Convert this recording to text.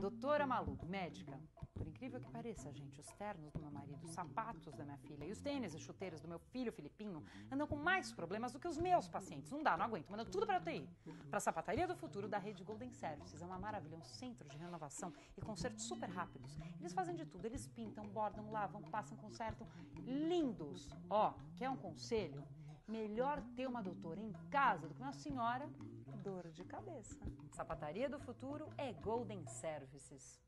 Doutora Malu, médica. Por incrível que pareça, gente, os ternos do meu marido, os sapatos da minha filha e os tênis e chuteiras do meu filho Filipinho andam com mais problemas do que os meus pacientes. Não dá, não aguento. Manda tudo para UTI. Para a sapataria do futuro da rede Golden Services. É uma maravilha, um centro de renovação e consertos super rápidos. Eles fazem de tudo. Eles pintam, bordam, lavam, passam, consertam. Lindos. Ó, quer um conselho? Melhor ter uma doutora em casa do que uma senhora dor de cabeça. Sapataria do futuro é Golden Services.